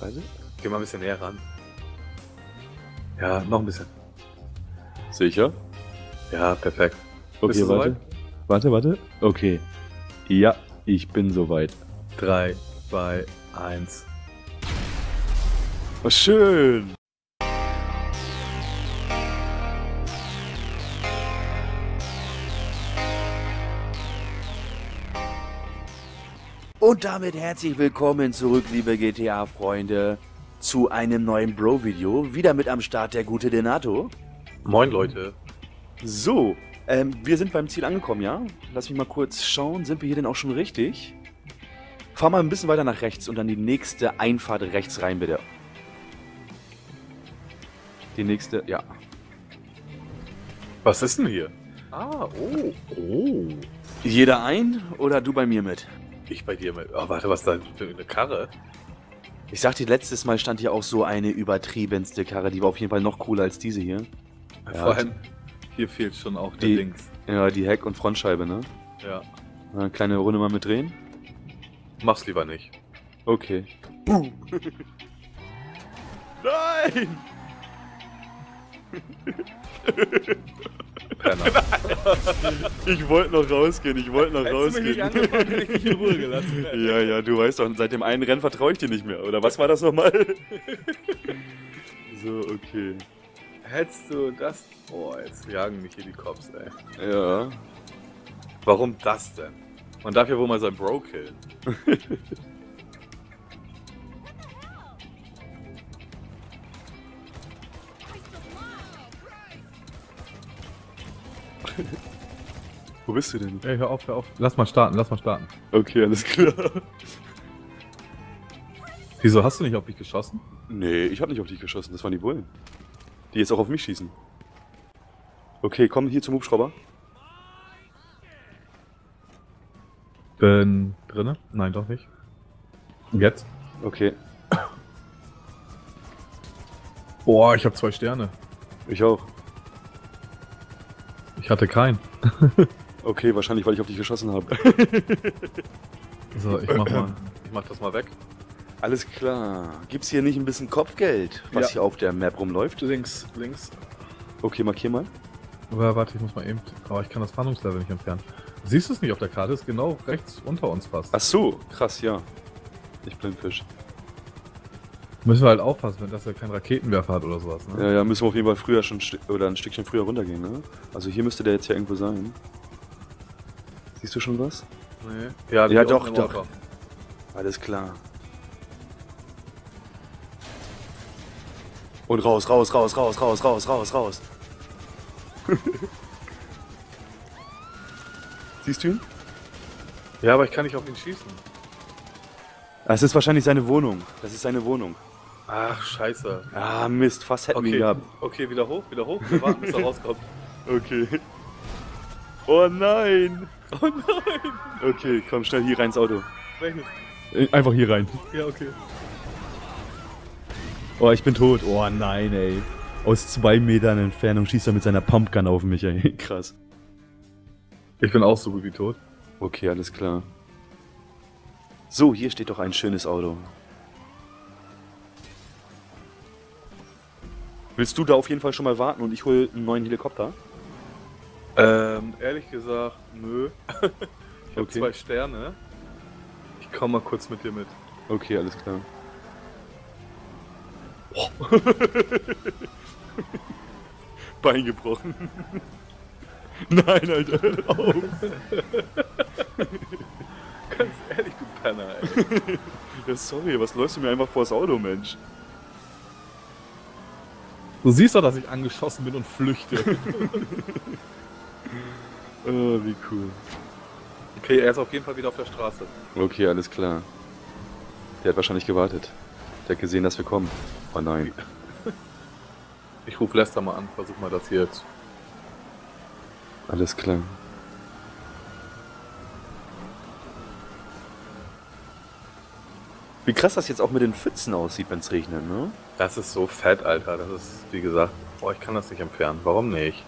Warte. Geh mal ein bisschen näher ran. Ja, noch ein bisschen. Sicher? Ja, perfekt. Okay, warte. soweit? Warte, warte. Okay. Ja, ich bin soweit. 3, 2, 1. Oh, schön. Und damit herzlich willkommen zurück, liebe GTA-Freunde, zu einem neuen Bro-Video. Wieder mit am Start der gute Denato. Moin, Leute. So, ähm, wir sind beim Ziel angekommen, ja? Lass mich mal kurz schauen, sind wir hier denn auch schon richtig? Fahr mal ein bisschen weiter nach rechts und dann die nächste Einfahrt rechts rein, bitte. Die nächste, ja. Was ist denn hier? Ah, oh, oh. Jeder ein oder du bei mir mit? Ich bei dir. Oh, warte, was da für eine Karre? Ich sag dir, letztes Mal stand hier auch so eine übertriebenste Karre, die war auf jeden Fall noch cooler als diese hier. Ja, Vor allem, hier fehlt schon auch der Die- Dings. Ja, die Heck- und Frontscheibe, ne? Ja. Eine kleine Runde mal mit drehen. Mach's lieber nicht. Okay. Boom. Nein! Penner. Ich wollte noch rausgehen, ich wollte noch rausgehen. angefangen, hätte ich dich in Ruhe gelassen. ja, ja, du weißt doch, seit dem einen Rennen vertraue ich dir nicht mehr. Oder was war das nochmal? so, okay. Hättest du das... Oh, jetzt jagen mich hier die Cops, ey. Ja. Warum das denn? Man darf ja wohl mal sein Bro killen. Wo bist du denn? Ey, hör auf, hör auf. Lass mal starten, lass mal starten. Okay, alles klar. Wieso hast du nicht auf mich geschossen? Nee, ich habe nicht auf dich geschossen, das waren die Bullen. Die jetzt auch auf mich schießen. Okay, komm hier zum Hubschrauber. Bin drinne? Nein, doch nicht. Jetzt? Okay, Boah, ich habe zwei Sterne. ich auch. Ich hatte keinen. Okay, wahrscheinlich, weil ich auf dich geschossen habe. So, ich mach mal. Ich mach das mal weg. Alles klar. Gibt's hier nicht ein bisschen Kopfgeld, was Ja. hier auf der Map rumläuft? Links, links. Okay, markier mal. Aber warte, ich muss mal eben. Aber ich kann das Fahndungslevel nicht entfernen. Siehst du es nicht auf der Karte? Ist genau rechts unter uns fast. Ach so, krass, ja. Ich Blindfisch. Müssen wir halt aufpassen, wenn das ja kein Raketenwerfer hat oder sowas, ne? Ja, ja, müssen wir auf jeden Fall früher schon oder ein Stückchen früher runtergehen, ne? Also hier müsste der jetzt ja irgendwo sein. Siehst du schon was? Nee. Ja, Ja, doch, doch. Alles klar. Und raus, raus, raus, raus, raus, raus, raus, raus. Siehst du ihn? Ja, aber ich kann nicht auf ihn schießen. Das ist wahrscheinlich seine Wohnung. Das ist seine Wohnung. Ach, scheiße. Ah, Mist, fast hätten wir ihn Okay, gehabt. okay, wieder hoch, wieder hoch. Wir warten, bis er rauskommt. Okay. Oh nein! Oh nein! Okay, komm schnell hier rein ins Auto. Welches? Äh, Einfach hier rein. Ja, okay. Oh, ich bin tot. Oh nein, ey. Aus zwei Metern Entfernung schießt er mit seiner Pumpgun auf mich, ey. Krass. Ich bin auch so gut wie tot. Okay, alles klar. So, hier steht doch ein schönes Auto. Willst du da auf jeden Fall schon mal warten und ich hole einen neuen Helikopter? Ähm, ehrlich gesagt, nö. ich habe Okay. zwei Sterne. Ich komm mal kurz mit dir mit. Okay, alles klar. Bein gebrochen. Nein, Alter, hör auf. Ganz ehrlich, du Penner, ey. Ja, sorry, was läufst du mir einfach vors Auto, Mensch? Du siehst doch, dass ich angeschossen bin und flüchte. Oh, wie cool. Okay, er ist auf jeden Fall wieder auf der Straße. Okay, alles klar. Der hat wahrscheinlich gewartet. Der hat gesehen, dass wir kommen. Oh nein. Ich rufe Lester mal an, versuch mal das hier jetzt. Alles klar. Wie krass das jetzt auch mit den Pfützen aussieht, wenn es regnet, ne? Das ist so fett, Alter. Das ist, wie gesagt, boah, ich kann das nicht entfernen. Warum nicht?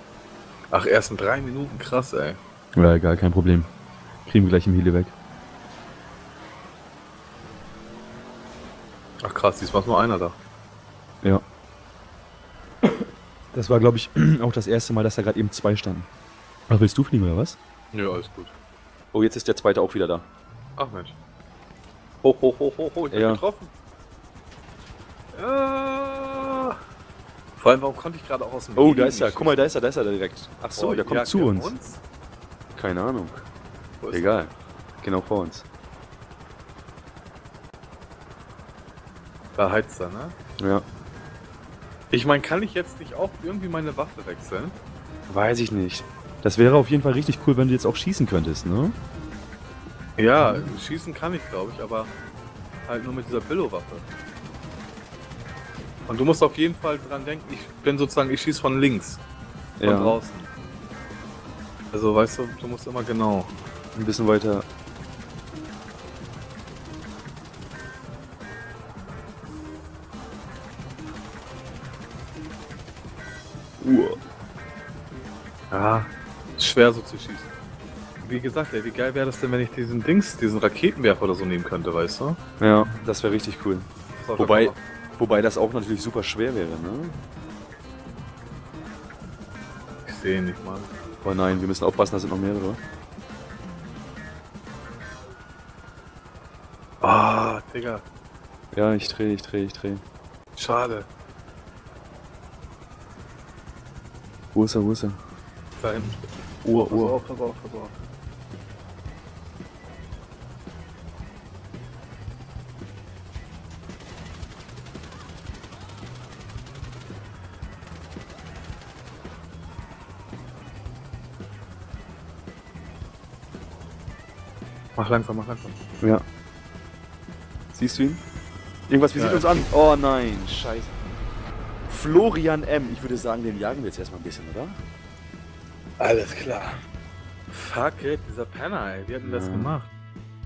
Ach, erst in drei Minuten, krass, ey. Ja, egal, kein Problem. Kriegen wir gleich im Heli weg. Ach krass, diesmal ist nur einer da. Ja. Das war, glaube ich, auch das erste Mal, dass da gerade eben zwei standen. Ach, willst du fliegen oder was? Nö, alles gut. Oh, jetzt ist der zweite auch wieder da. Ach Mensch. Hoch, hoch, hoch, hoch, hoch, ich bin Ja. getroffen. Ja. Vor allem, warum konnte ich gerade auch aus dem Oh, Heli da ist er. Guck mal, da ist er, da ist er direkt. Ach so, Oh, der kommt ja, zu ja, uns. Keine Ahnung. Egal. Genau vor uns. Da heizt er, ne? Ja. Ich meine, kann ich jetzt nicht auch irgendwie meine Waffe wechseln? Weiß ich nicht. Das wäre auf jeden Fall richtig cool, wenn du jetzt auch schießen könntest, ne? Ja, schießen kann ich, glaube ich, aber halt nur mit dieser Billo-Waffe. Und du musst auf jeden Fall dran denken, ich bin sozusagen, ich schieße von links, von Ja. draußen. Also weißt du, du musst immer genau. Ein bisschen weiter. Uah. Ja, schwer so zu schießen. Wie gesagt, ey, wie geil wäre das denn, wenn ich diesen Dings, diesen Raketenwerfer oder so nehmen könnte, weißt du? Ja, das wäre richtig cool. Wobei, wobei das auch natürlich super schwer wäre, ne? Ich sehe ihn nicht mal. Oh nein, wir müssen aufpassen, da sind noch mehrere. Ah, Digga, Ja, ich drehe, ich drehe, ich drehe. schade. Wo ist er, wo ist er? Da hinten. Uhr, Pass Uhr. auf, pass auf, pass auf. Mach langsam, mach langsam. Ja. Siehst du ihn? Irgendwas visiert Ja, uns an. Oh nein, scheiße. Florian M. Ich würde sagen, den jagen wir jetzt erstmal ein bisschen, oder? Alles klar. Fuck it, dieser Penner, ey, wie hat denn das Ja. gemacht?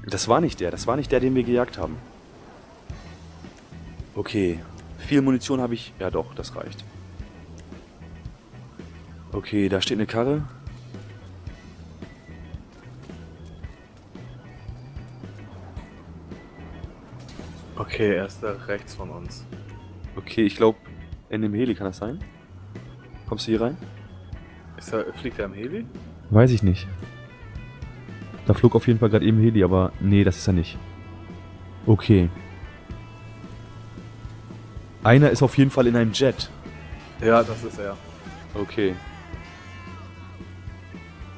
Das war nicht der, das war nicht der, den wir gejagt haben. Okay. Viel Munition habe ich. Ja doch, das reicht. Okay, da steht eine Karre. Okay, er ist da rechts von uns. Okay, ich glaube, in dem Heli kann das sein. Kommst du hier rein? Ist er, fliegt er im Heli? Weiß ich nicht. Da flog auf jeden Fall gerade eben Heli, aber nee, das ist er nicht. Okay. Einer ist auf jeden Fall in einem Jet. Ja, das ist er. Okay.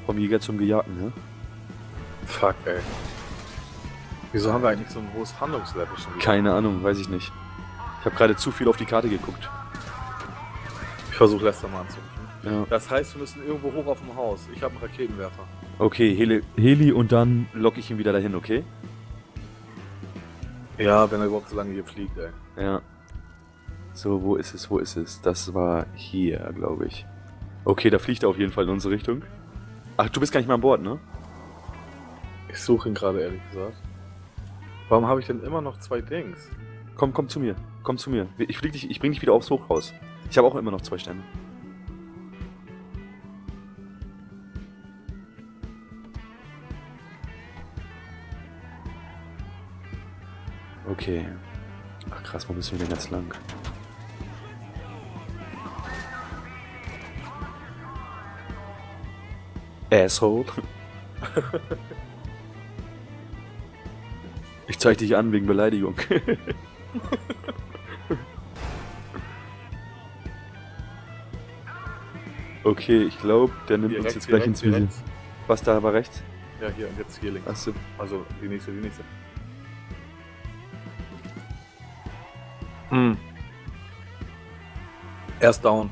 Vom Jäger zum Gejagten, ne? Fuck, ey. Wieso haben wir eigentlich so ein hohes Fahndungslevel schon wieder? Keine Ahnung, weiß ich nicht. Ich habe gerade zu viel auf die Karte geguckt. Ich versuche Lester mal anzurufen. Ja. Das heißt, wir müssen irgendwo hoch auf dem Haus. Ich habe einen Raketenwerfer. Okay, Heli, Heli und dann. lock ich ihn wieder dahin, okay? Ja, wenn er überhaupt so lange hier fliegt, ey. Ja. So, wo ist es, wo ist es? Das war hier, glaube ich. Okay, da fliegt er auf jeden Fall in unsere Richtung. Ach, du bist gar nicht mehr an Bord, ne? Ich suche ihn gerade, ehrlich gesagt. Warum habe ich denn immer noch zwei Dings? Komm, komm zu mir. Komm zu mir. Ich, flieg dich, ich bring dich wieder aufs Hochhaus. Ich habe auch immer noch zwei Sterne. Okay. Ach krass, wo müssen wir denn jetzt lang? Asshole. Ich zeig dich an wegen Beleidigung. okay, ich glaube, der nimmt Hier uns jetzt hier gleich ins Visier. Was da war rechts? Ja, hier und jetzt hier links. Achso. Also die nächste, die nächste. Hm. Er ist down.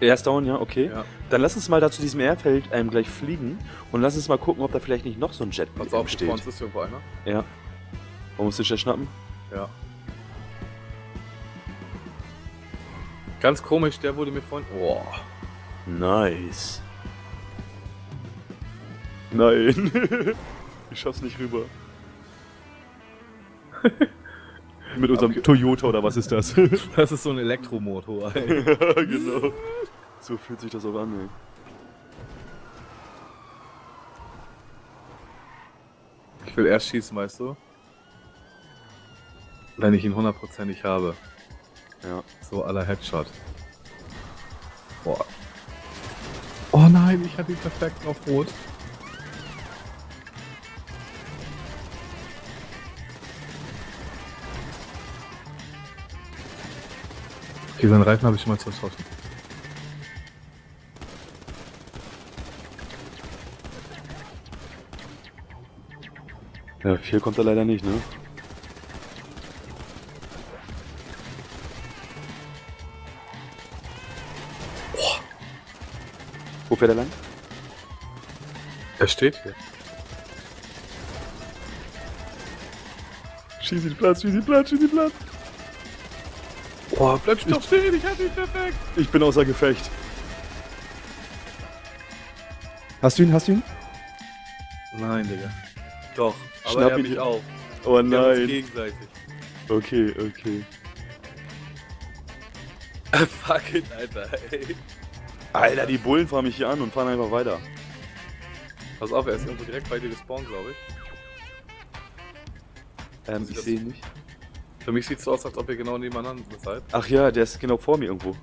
Er ist down, ja, okay. Ja. Dann lass uns mal da zu diesem Airfeld ähm, gleich fliegen und lass uns mal gucken, ob da vielleicht nicht noch so ein Jet Pass ähm, auf, steht. vor uns ist irgendwo einer. Ja. Warum musst du den Jet schnappen? Ja. Ganz komisch, der wurde mir vorhin. Boah. Nice. Nein. ich schaff's nicht rüber. Mit unserem Okay. Toyota oder was ist das? Das ist so ein Elektromotor, ey. genau. So fühlt sich das auch an, ey. Ich will erst schießen, weißt du? Wenn ich ihn hundertprozentig habe. Ja. So aller Headshot. Boah. Oh nein, ich hatte ihn perfekt auf Rot. Okay, seinen Reifen habe ich schon mal zerschossen. Ja, viel kommt er leider nicht, ne? Fährt er lang? Er steht hier. Schieß ihn Platz, schieß ihn Platz, schieß ihn Platz. Boah, bleib doch stehen, ich hatte ihn perfekt. Ich bin außer Gefecht. Hast du ihn? Hast du ihn? Nein, Digga. Doch, aber Schnapp er ihn mich auch. Oh Wir haben uns nein. gegenseitig. Okay, okay. Fuck it, Alter, ey. Alter, die Bullen fahren mich hier an und fahren einfach weiter. Pass auf, er ist irgendwo direkt bei dir gespawnt, glaube ich. Ähm, ich sehe ihn nicht. Für mich sieht es so aus, als ob ihr genau nebeneinander seid. Ach ja, der ist genau vor mir irgendwo.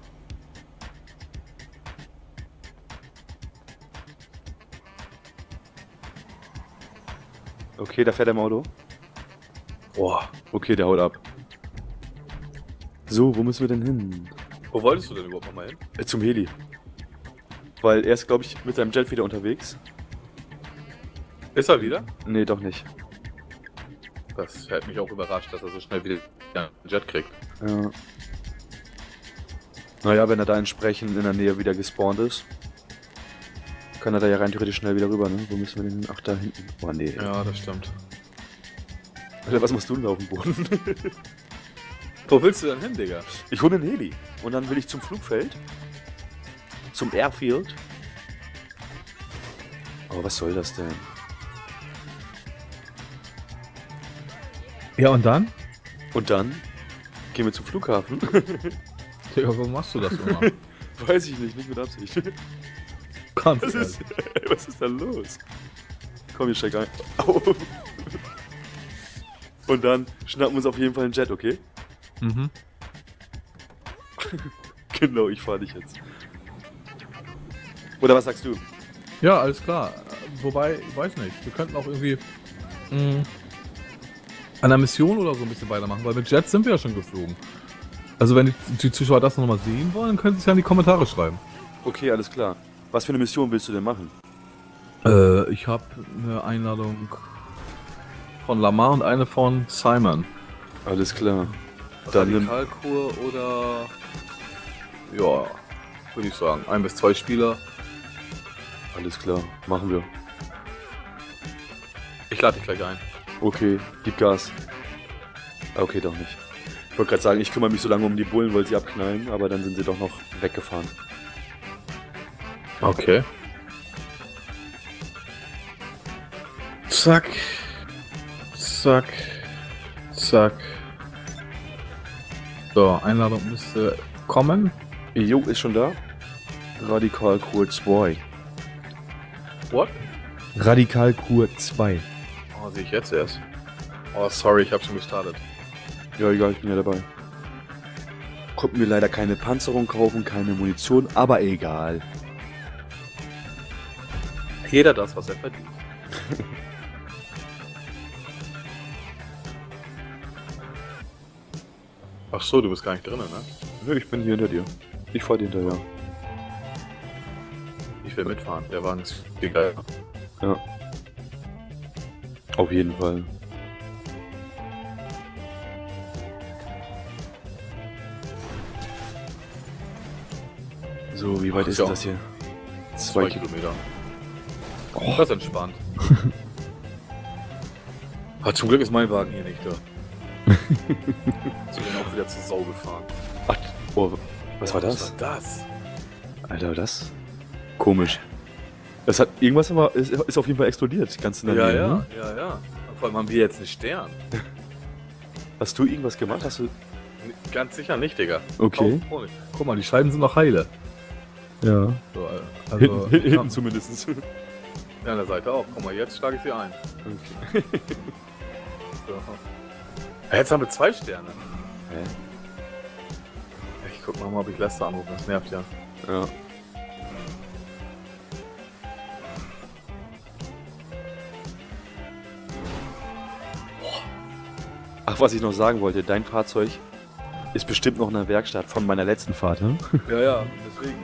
Okay, da fährt er im Auto. Boah. Okay, der haut ab. So, wo müssen wir denn hin? Wo wolltest du denn überhaupt nochmal hin? Äh, zum Heli. Weil er ist, glaube ich, mit seinem Jet wieder unterwegs. Ist er wieder? Nee, doch nicht. Das hätte mich auch überrascht, dass er so schnell wieder einen Jet kriegt. Ja. Naja, wenn er da entsprechend in der Nähe wieder gespawnt ist, kann er da ja rein theoretisch schnell wieder rüber, ne? Wo müssen wir denn hin? Ach, da hinten. Oh, nee. Ja, das stimmt. Alter, was machst du denn da auf dem Boden? Wo willst du denn hin, Digga? Ich hole einen Heli. Und dann will ich zum Flugfeld. Zum Airfield. Aber was soll das denn? Ja, und dann? Und dann gehen wir zum Flughafen. Digga, warum machst du das immer? Weiß ich nicht, nicht mit Absicht. Ganz Was ist, was ist da los? Komm, ich steig ein. Au. Und dann schnappen wir uns auf jeden Fall einen Jet, okay? Mhm. Genau, ich fahr dich jetzt. Oder was sagst du? Ja, alles klar. Wobei, ich weiß nicht, wir könnten auch irgendwie mh, an der Mission oder so ein bisschen weitermachen, weil mit Jets sind wir ja schon geflogen. Also wenn die, die Zuschauer das nochmal sehen wollen, können sie es ja in die Kommentare schreiben. Okay, alles klar. Was für eine Mission willst du denn machen? Äh, ich habe eine Einladung von Lamar und eine von Simon. Alles klar. Dann Radikalkur oder. Ja, würde ich sagen. Ein bis zwei Spieler. Alles klar, machen wir. Ich lade dich gleich ein. Okay, gib Gas. Ah, Okay, doch nicht. Ich wollte gerade sagen, ich kümmere mich so lange um die Bullen, wollte sie abknallen, aber dann sind sie doch noch weggefahren. Okay. Zack. Zack. Zack. So, Einladung müsste kommen. Jo, ist schon da. Radikal Kur 2. What? Radikalkur 2. Oh, sehe ich jetzt erst. Oh, sorry, ich habe schon gestartet. Ja, egal, ich bin ja dabei. Konnten wir leider keine Panzerung kaufen, keine Munition, aber egal. Jeder das, was er verdient. Ach so, du bist gar nicht drin, ne? Nö, ich bin hier hinter dir. Ich fahr dir hinterher. Ich will mitfahren. Der Wagen ist viel geiler. Ja. Auf jeden Fall. So, wie weit Ach, ist ja. das hier? Zwei Zwei Kilometer. Oh, das ist entspannt. Aber zum Glück ist mein Wagen hier nicht da. so bin auch wieder zur Sau gefahren. Ach, oh, was war Boah, das? Was war das? Alter, das? Komisch. Das hat irgendwas aber ist, ist auf jeden Fall explodiert, ganz in der Ja, Nähe. ja, Ne? ja, ja. Vor allem haben wir jetzt einen Stern. Hast du irgendwas gemacht? Hast du? Ganz sicher nicht, Digga. Okay. Guck mal, die Scheiben sind noch heile. Ja. So, äh, also, hinten, hinten, ja. zumindest. Ja, an der Seite auch. Guck mal, jetzt schlage ich sie ein. Okay. So. Jetzt haben wir zwei Sterne. Hä? Ich guck mal, ob ich Lester anrufe. Das nervt ja. Ja. Ach, was ich noch sagen wollte, dein Fahrzeug ist bestimmt noch in der Werkstatt von meiner letzten Fahrt, hm? Ja, ja, deswegen.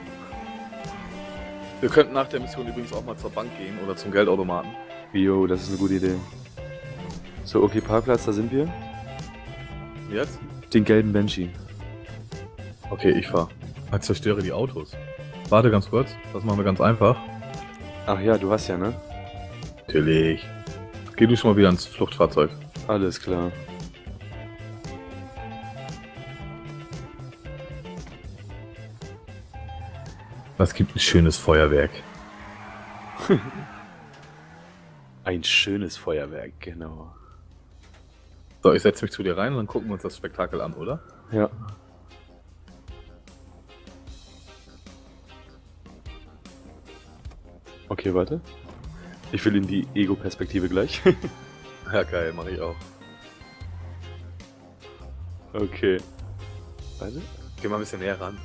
Wir könnten nach der Mission übrigens auch mal zur Bank gehen oder zum Geldautomaten. Jo, das ist eine gute Idee. So, okay, Parkplatz, da sind wir. Jetzt? Den gelben Banshee. Okay, ich fahr. Ich zerstöre die Autos. Warte ganz kurz, das machen wir ganz einfach. Ach ja, du hast ja, ne? Natürlich. Geh du schon mal wieder ins Fluchtfahrzeug. Alles klar. Was gibt ein schönes Feuerwerk? Ein schönes Feuerwerk, genau. So, ich setze mich zu dir rein und dann gucken wir uns das Spektakel an, oder? Ja. Okay, warte. Ich will in die Ego-Perspektive gleich. Ja, geil, mache ich auch. okay. Warte. Geh mal ein bisschen näher ran.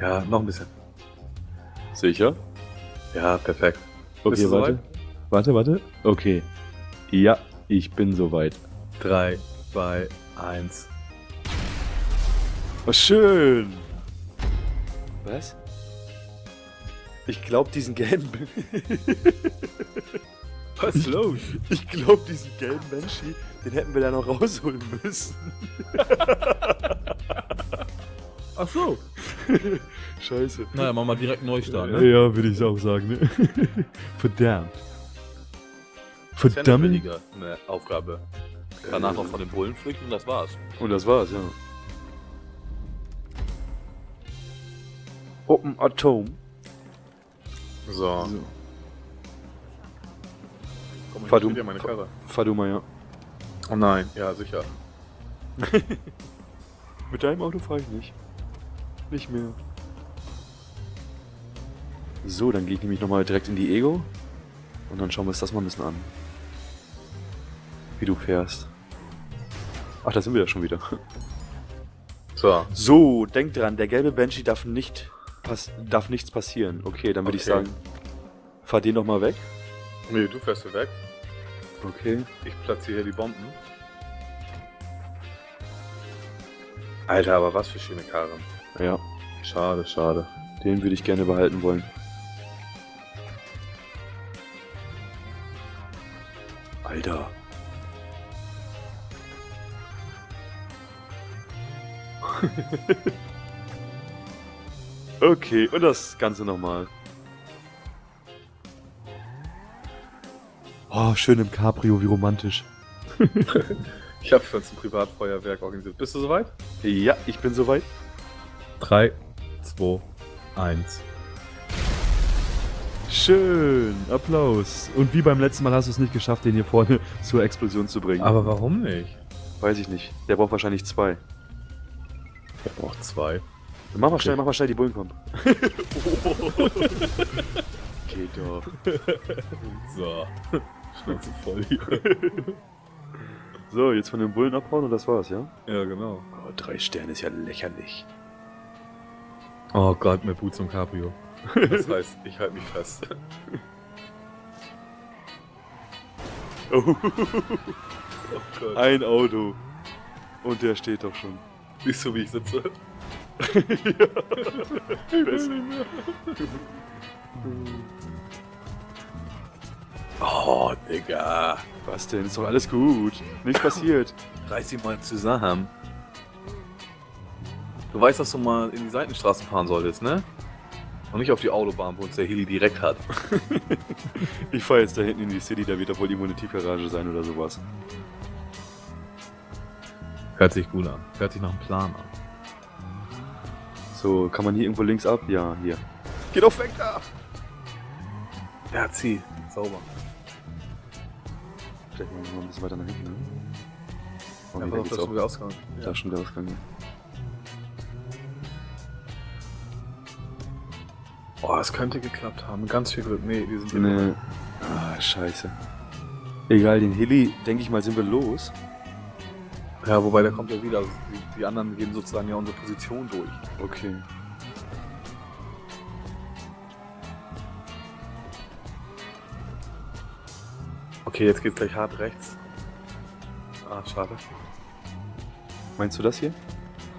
Ja, noch ein bisschen. Sicher? Ja, perfekt. Okay, Bist du warte. soweit? Warte, warte. Okay. Ja, ich bin soweit. 3, 2, 1. Oh, schön. Was? Ich glaube, diesen gelben. Was ist los? Ich glaube, diesen gelben Banshee, den hätten wir da noch rausholen müssen. Ach so. Scheiße. Naja, machen wir direkt Neustart, ne? Ja, würde ich auch sagen, ne? Verdammt. Das ist ja eine Verdammt. Aufgabe. Danach noch von den Bullen flüchten und das war's. Und das war's, ja. Open Atom. So. Komm, ich Fahr du- dir meine Karre. Fahr du mal, ja. Oh nein, ja, sicher. Mit deinem Auto fahre ich nicht. Nicht mehr. So, dann gehe ich nämlich nochmal direkt in die Ego. Und dann schauen wir uns das mal ein bisschen an. Wie du fährst. Ach, da sind wir ja schon wieder. So. So, denk dran, der gelbe Banshee darf nicht pass darf nichts passieren. Okay, dann würde ich Okay. sagen, fahr den noch mal weg. Nee, du fährst hier weg. Okay. Ich platziere hier die Bomben. Alter, aber was für schöne Karren. Ja, Schade, schade. den würde ich gerne behalten wollen. Alter. okay, und das Ganze nochmal. Oh, schön im Cabrio, wie romantisch. Ich habe für uns ein Privatfeuerwerk organisiert. Bist du soweit? Ja, ich bin soweit. 3, 2, 1. Schön, Applaus. Und wie beim letzten Mal hast du es nicht geschafft, den hier vorne Zur Explosion zu bringen. Aber warum nicht? Weiß ich nicht. Der braucht wahrscheinlich zwei. Ich brauche zwei. Dann mach mal schnell, mach mal schnell, die Bullen kommen. Geht doch. So. Schnauze voll hier. So, jetzt von den Bullen abhauen und das war's, ja? Ja, genau. Oh, drei Sterne ist ja lächerlich. Oh Gott, mehr Boots und Cabrio. Das heißt, ich halte mich fest. Oh, Oh Gott. ein Auto. Und der steht doch schon. Siehst du, wie ich sitze? Besser. Oh, Digga. Was denn? Ist doch alles gut. Nichts passiert. Reiß sie mal zusammen. Du weißt, dass du mal in die Seitenstraßen fahren solltest, ne? Und nicht auf die Autobahn, wo uns der Heli direkt hat. Ich fahr jetzt da hinten in die City, da wird doch wohl irgendwo eine Tiefgarage sein oder sowas. Hört sich gut an. Hört sich nach einem Plan an. So, kann man hier irgendwo links ab? Ja, hier. Geh doch weg da! Ja, zieh. Sauber. Vielleicht mal noch ein bisschen weiter nach hinten, ne? Oh, Ja, nee, da ist wieder ausgegangen. Da ist schon der Ausgang. ja. Boah, es könnte geklappt haben. Ganz viel Glück. Nee, die sind hier. Nee. Ah, scheiße. Egal, den Heli, denke ich mal, sind wir los. Ja, wobei der kommt ja wieder. Also die, die anderen geben sozusagen ja unsere Position durch. Okay. Okay, jetzt geht's gleich hart rechts. Ah, schade. Meinst du das hier?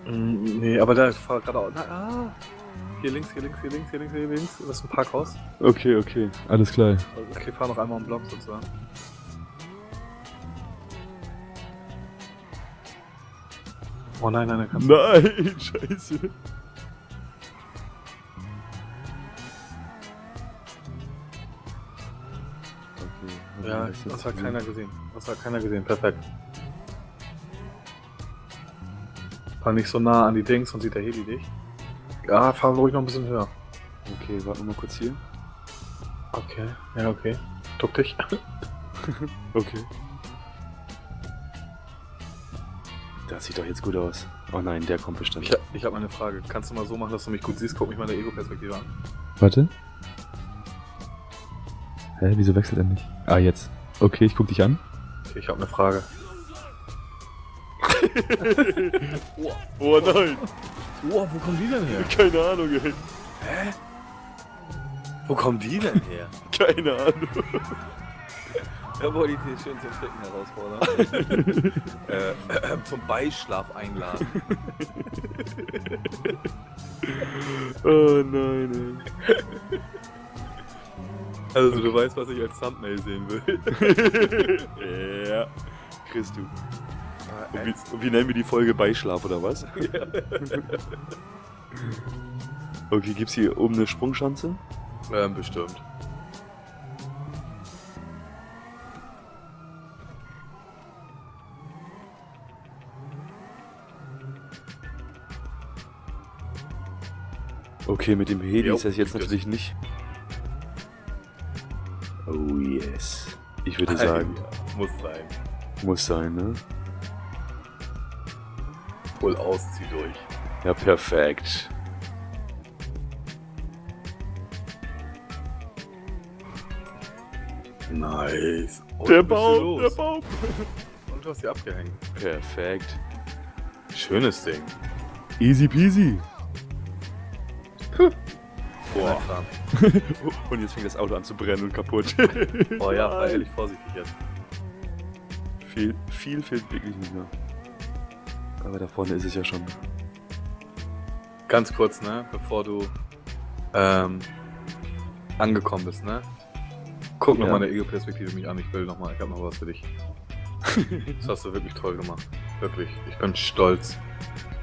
Mm, nee, aber da fahr gerade auch. Na, ah. Hier links, hier links, hier links, hier links, hier links. Das ist ein Parkhaus. Okay, okay. Alles klar. Okay, fahr noch einmal im Block sozusagen. Oh nein, nein, nein, kannst Nein, scheiße. Okay. Ja, das hat keiner gesehen. Das hat keiner gesehen. Perfekt. Fahr nicht so nah an die Dings und sieht der Heli dich. Ja, fahr ruhig noch ein bisschen höher. Okay, warte mal kurz hier. Okay, ja, okay. Duck dich. Okay. Das sieht doch jetzt gut aus. Oh nein, der kommt bestimmt. Ich, hab- ich habe eine Frage. Kannst du mal so machen, dass du mich gut siehst? Guck mich mal in der Ego-Perspektive an. Warte. Hä, wieso wechselt er nicht? Ah, jetzt. Okay, ich guck dich an. Okay, ich habe eine Frage. Oh nein, Oh, wo kommen die denn her? keine Ahnung, ey. Wo kommen die denn her? Keine Ahnung. Ja, wollte ich dich schön zum Ficken herausfordern. äh, äh, zum Beischlaf einladen. Oh nein, Also du weißt, was ich als Thumbnail sehen will. ey. ja. Kriegst du. Und wie, wie nennen wir die Folge Beischlaf oder was? okay, gibt's hier oben eine Sprungschanze? ähm, bestimmt. Okay, mit dem Heli Jo, ist das jetzt natürlich nicht. Oh yes. Ich würde sagen, Ja, muss sein. muss sein, ne? Voll aus, zieh durch. Ja, perfekt. Nice. Und Der Baum, los. der Baum. Und du hast sie abgehängt. Perfekt. Schönes Ding. Easy peasy. Boah. Und jetzt fängt das Auto an zu brennen und kaputt. Oh ja, sei ehrlich vorsichtig jetzt. viel, viel fehlt wirklich nicht mehr. Aber da vorne ist es ja schon. Ganz kurz, ne, bevor du ähm, angekommen bist, ne? Guck Ja. noch mal in der Ego-Perspektive mich an, ich will noch mal, ich hab noch was für dich. Das hast du wirklich toll gemacht. Wirklich. Ich bin stolz.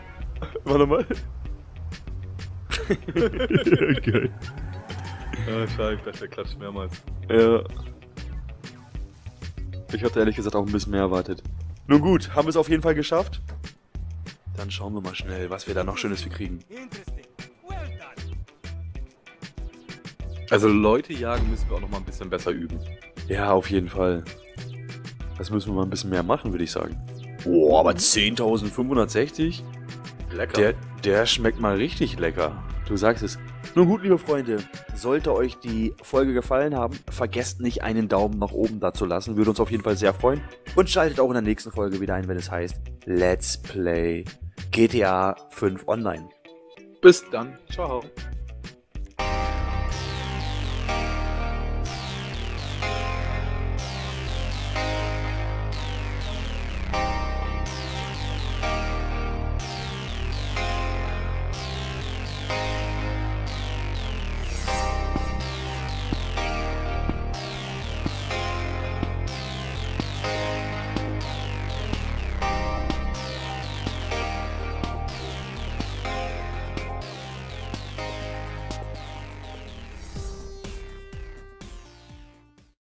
Warte mal. Geil. Ja, schade, ich dachte, der klatscht mehrmals. Ja. Ich hatte ehrlich gesagt auch ein bisschen mehr erwartet. Nun gut, haben wir es auf jeden Fall geschafft. Dann schauen wir mal schnell, was wir da noch Schönes für kriegen. Also Leute jagen müssen wir auch noch mal ein bisschen besser üben. Ja, auf jeden Fall. Das müssen wir mal ein bisschen mehr machen, würde ich sagen. Boah, aber 10.560? Lecker. Der, der schmeckt mal richtig lecker. Du sagst es. Nun gut, liebe Freunde, sollte euch die Folge gefallen haben, vergesst nicht einen Daumen nach oben da zu lassen. Würde uns auf jeden Fall sehr freuen. Und schaltet auch in der nächsten Folge wieder ein, wenn es heißt Let's Play GTA 5 Online. Bis dann. Ciao.